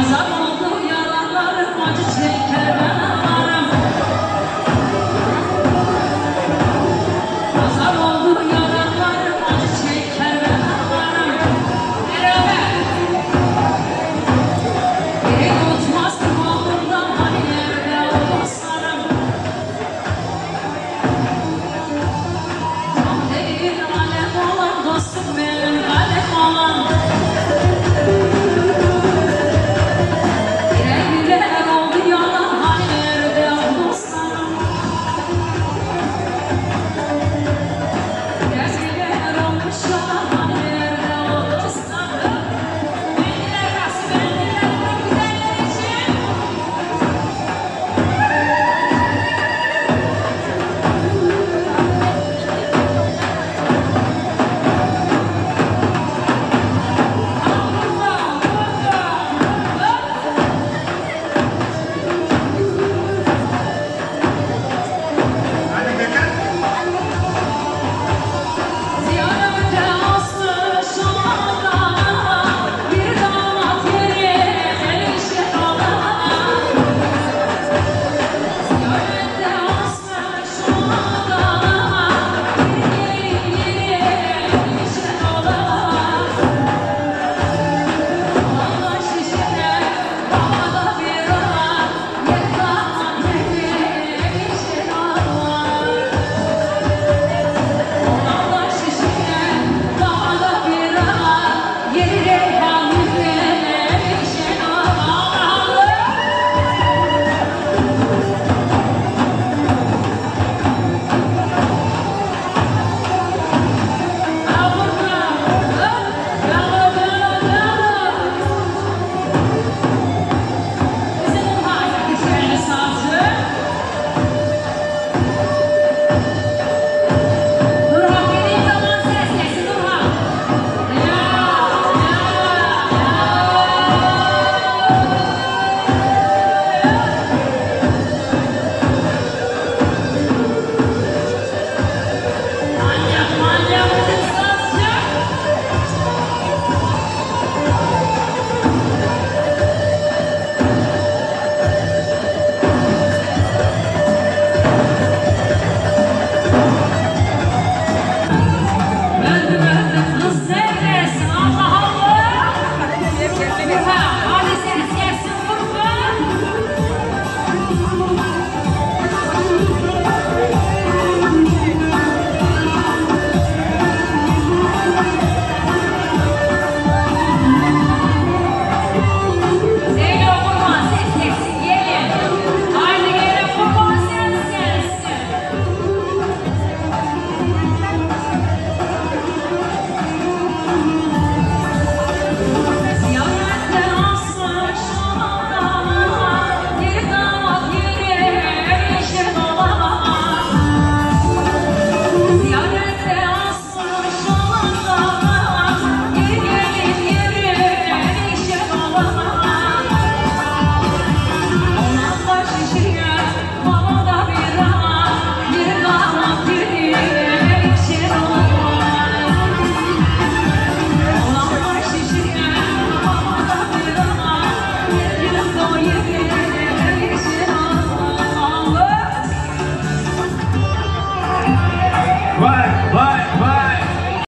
Amazon.